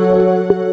Música